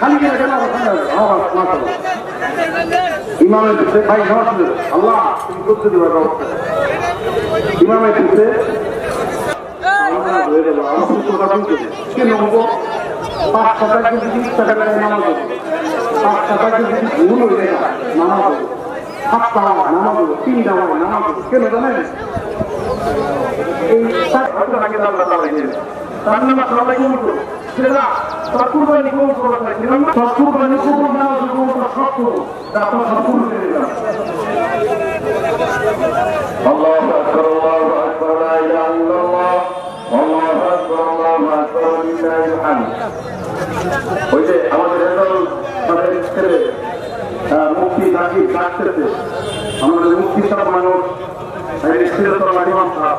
খালি গেলে কেন ইমামের দিচ্ছে ভাই নমস্তে আল্লাহ, তুমি করতে দেবো, ব্যবস্থা ইমামের হব পাঁচ টাকা যদি বিশ টাকা করে নামাজ পাঁচ টাকা যদি ভুল হয়ে যায় নামাজ হবে সাতটা হয় নামাজ হবে তিনটা হয় নামাজ হবে কেন জানেন? এই সাত টাকা আল্লাহ তালাইছেন তার রান্নাবাদ সবাইকে উঠল ছেলেরা সরকুর বাহিনী কোন প্রকার হয়? ছিলাম না সরকুর বাহিনী কোন না কোন সত্য তারপর সরকুর হয়ে গেল আল্লাহ আমাদের মুক্তি সব মানুষ ছেলে তো মারিমাম সাহেব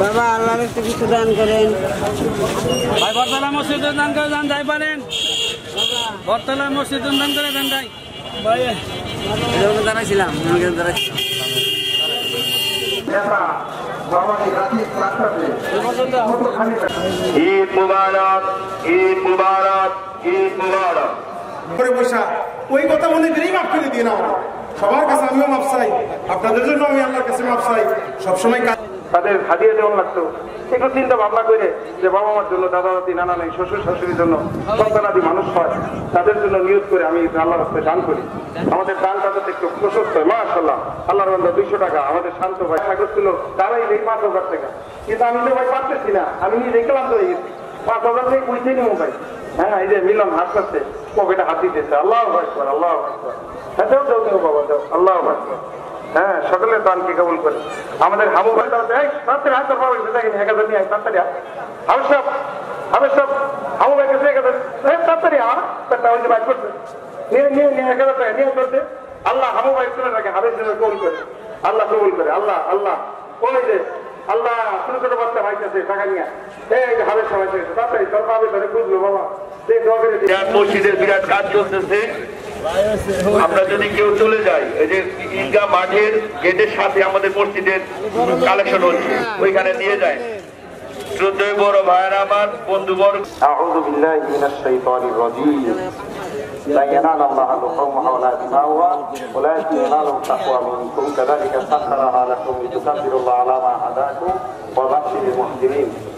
বাবা আল্লাহর একটু কিছু দান করেন। ভাই বরতলা মসজিদে দান করে দান যাই পারেন। বরতলা মসজিদে দান করে দান যাই। ভাই এজন্য দাঁড়াইছিলাম ঈদ মুবারক ঈদ মুবারক ঈদ মুবারক। করে বসা ওই কথা মনে করেই মাফ করে সবার কাছে আমিও মাপ চাই। আপনাদের জন্য আমি আল্লাহর কাছে মাপ চাই। সবসময় কাজ তাদের হাদিয়ে দেওয়ার লাগতো। একটু চিন্তা ভাবনা করে যে বাবা মার জন্য দাদা দাদি নানা নেই শ্বশুর শাশুড়ির জন্য সন্তানাদি মানুষ হয়, তাদের জন্য নিয়োগ করে আমি আল্লাহর রাস্তায় দান করি। আমাদের দানটা যাতে একটু প্রশস্ত হয় মাশাল্লাহ আল্লাহর বান্দা দুইশো টাকা, আমাদের শান্ত ভাই ঠাকুর ছিল, তারাই এই পাঁচ হাজার টাকা। কিন্তু আমি তো ভাই পারতেছি না, আমি নিজে ক্লান্ত হয়ে গেছি। পাঁচ হাজার থেকে কুইতেই নেব ভাই। হ্যাঁ এই যে মিলন হাসতে পকেটে হাত দিতেছে আল্লাহ ভাইসবার আল্লাহ ভাইসবার হ্যাঁ যাও যাও যাও, বাবা, যাও। আল্লাহ ভাইসবার হ্যাঁ সকলের দানকে কবুল করে। আমাদের হাবু ভাই তাড়াতাড়ি হাত নিয়ে তাড়াতাড়ি। হাবু সাহেব, হাবু হাবু ভাই তাড়াতাড়ি আ নিয়ে নিয়ে নিয়ে, এক আল্লাহ হাবু ভাই তুলে রাখে হাবের কবুল করে। আল্লাহ কবুল করে, আল্লাহ আল্লাহ। ওই যে, আল্লাহ, ছোট ছোট বাচ্চা ভাই কাছে টাকা নিয়ে এই সময় থেকে তাড়াতাড়ি তোর পাবে ধরে বুঝলো বাবা। সেই দোয়া করে। মসজিদের বিরাট কাজ চলতেছে। আমরা যদি কেউ চলে যাই এই যে ঈদগাহ মাঠের গেটের সাথে আমাদের মসজিদের কালেকশন হচ্ছে ওইখানে দিয়ে যায় শ্রদ্ধেয় বড় ভাইয়েরা আমার বন্ধুবর্গ أعوذ بالله من الشيطان الرجيم لا ينال الله لحومها ولا دماؤها ولكن يناله التقوى منكم كذلك سخرها لكم لتكبروا الله على ما هداكم وبشر المحسنين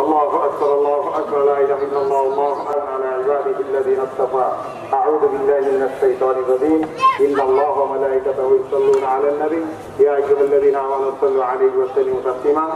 الله أكبر الله أكبر لا إله إلا الله الله أكبر على عباده الذين اصطفى. أعوذ بالله من الشيطان الرجيم. إن الله وملائكته يصلون على النبي. يا أيها الذين آمنوا صلوا عليه وسلموا تسليما.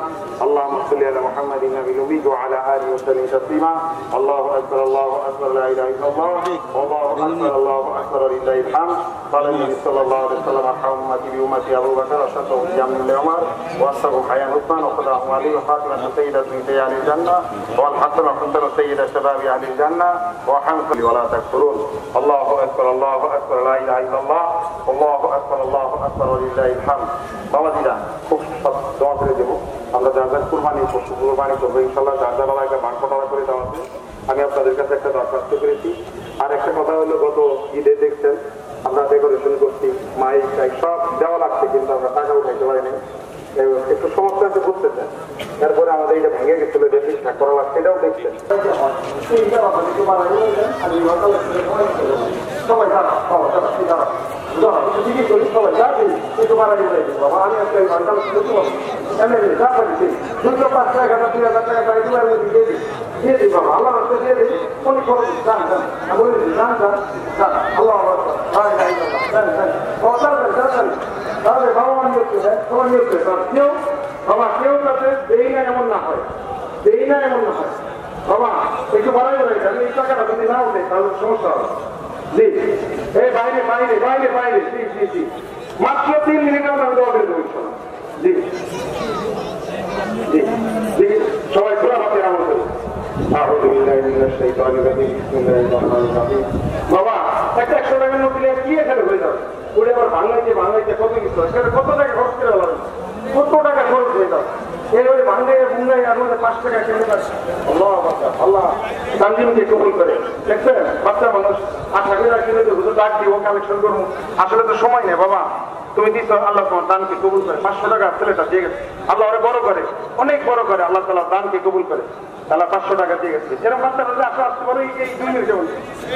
اللهم صل على محمد النبي الأمي وعلى آله وسلم تسليما. الله أكبر الله أكبر لا إله إلا الله. والله أكبر الله أكبر لله الحمد. قال النبي صلى الله عليه وسلم أرحم أمتي بأمتي أبو بكر وشرطه جامع لعمر واصبه حياة عثمان وخذهم علي وخاتمه سيدة نساء أهل الجنه والحسن وحسن سيد شباب اهل الجنه وحنفل ولا تكفرون الله اكبر الله اكبر لا اله الا الله الله اكبر الله اكبر ولله الحمد বাবাজিরা খুব সৎ দোয়া করে দেবো আমরা যার যার কুরবানি পশু কুরবানি করবো ইনশাল্লাহ যার যার এলাকায় বাক্য টাকা করে দেওয়া আছে আমি আপনাদের কাছে একটা দরখাস্ত করেছি আর একটা কথা হলো গত ঈদে দেখছেন আমরা ডেকোরেশন করছি মাইক টাইক সব দেওয়া লাগছে কিন্তু আমরা টাকা উঠাইতে পারিনি এই একটু সমস্যা আছে বুঝতেছেন তারপরে আমাদের এটা ভেঙে গেছিল যে ঠিকঠাক করা লাগছে, এটাও দেখছেন। সবাই দাঁড়া সবাই দাঁড়া তুই দাঁড়া ঠিকই করি, সবাই যাবি একটু বাড়াই বলে। দিই বাবা, আমি একটা ঘণ্টা এমনি যা পাচ্ছি দুটো পাঁচ টাকা দুই হাজার টাকা প্রায় দুই হাজার দিয়ে দিই দিয়ে দিই বাবা আল্লাহ রাস্তা দিয়ে দিই কোন আমি বাবা বাবা কেউ কাছে দেই না এমন না হয়। দেই না এমন না হয়। বাবা, একটু বাড়াই বাড়াই তাহলে এই টাকাটা যদি না উঠে তাহলে সমস্যা হবে। এই বাইরে বাইরে বাইরে বাইরে। জি জি জি মাত্র তিন মিনিট আমরা দেওয়া দেব জি। বাংলায় বাংলায় কত কিছু কত টাকা খরচ করে কত টাকা খরচ আল্লাহ আসলে তো সময় নেই, বাবা। তুমি দিচ্ছ, আল্লাহ তোমার দানকে কবুল করে। পাঁচশো টাকা ছেলেটা দিয়ে গেছে। আল্লাহ ওরে বড় করে, অনেক বড় করে আল্লাহ তালা দানকে কবুল করে। তাহলে পাঁচশো টাকা দিয়ে গেছে। এরকম বাচ্চা বলতে আসো, আসতে পারো, এই দুই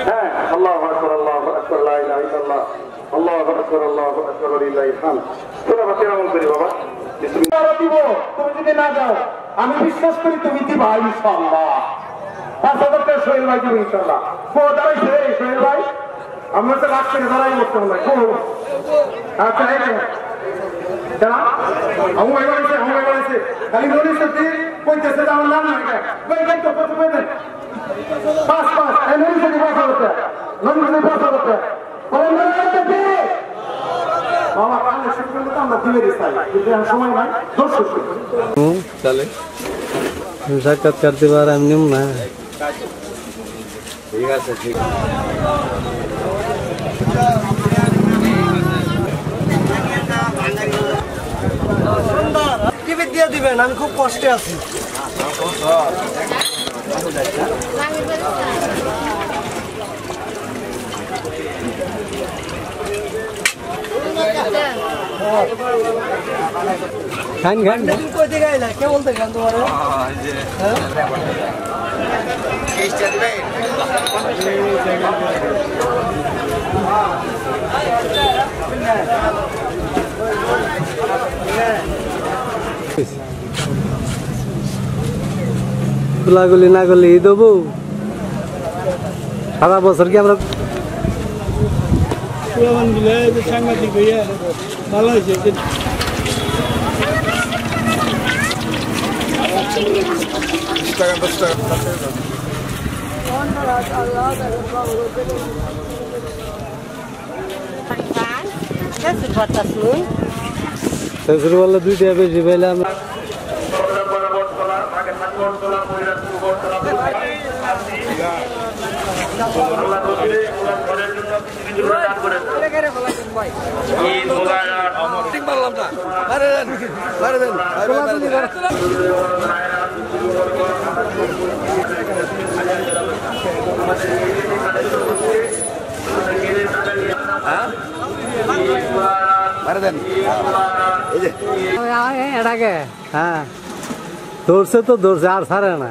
হ্যাঁ আল্লাহ আল্লাহ আকবর, লা ইলাহা ইল্লাল্লাহ। আল্লাহ আকবর আল্লাহ আকবর আমল করি, বাবা। বিসমিল্লাহ আরও দিব, তুমি যদি না যাও, আমি বিশ্বাস করি তুমি দিবা, ইনশাআল্লাহ। পাঁচ হাজার টাকা সোহেল ভাই দিব, ইনশাআল্লাহ। কো দাঁড়াইছে এই সোহেল ভাই। আমরা তো রাখছি না দাঁড়াই করতে হবে আচ্ছা এই যে। দাঁড়া। আমি ভাই বলেছে আমি ভাই খালি মনে সত্যি কইতেছে যে আমার কত কই পাঁচ পাঁচ। পাঁচ হাজার টাকা। মনে টাকা বলেন মনে সত্যি বাবা কানে শুনবেন তো আমরা দিলে দিতাই কিন্তু এখন সময় নাই। দোষ করছি চলে সাক্ষাৎকার দেবার এমনি না ঠিক আছে ঠিক টিভি দিয়ে দিবেন আমি খুব কষ্টে আছি। খান খান কই থেকে আইলা কে বলতে গান তোমার গোলাগুলি না করলে ঈদ সারা বছর কি আমরা সাংঘাতিক হইয়া Vallahi çektim. Bu tarafa bu tarafa. Allah'a Nasıl patasını? Sözür valla duy diye bir cübeyla mı? এই হয়েছে শ্বশুর বললে দুইটা বেশি পেলে আমরা ঈদ মোবারক এটাকে হ্যাঁ ধরছে তো ধরছে আর ছাড়ে না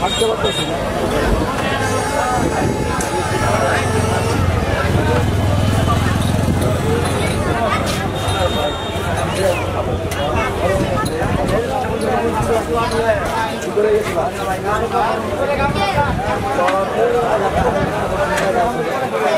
থাকতে পারতেছি না Thank you.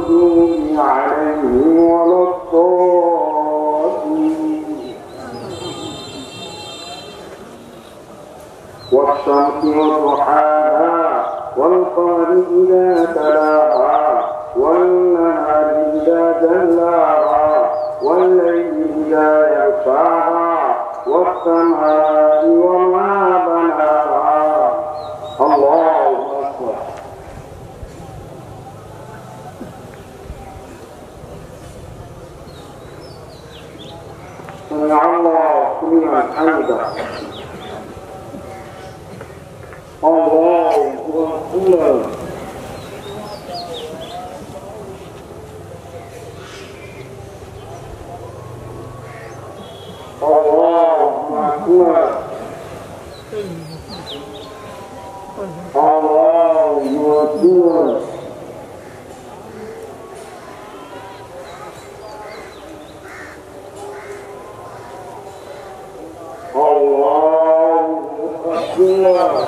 عليهم ولا والشمس وضحاها والقمر إذا تلاها والنهار إذا جلاها والليل إذا يغشاها والسماء وما بناها الله أكبر سمع الله لمن الله أكبر. الله أكبر الله أكبر الله أكبر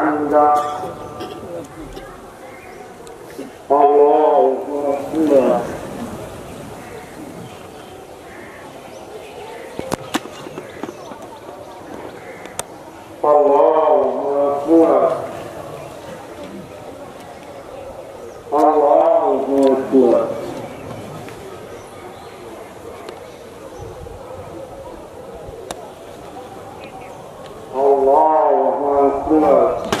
لمن Bye.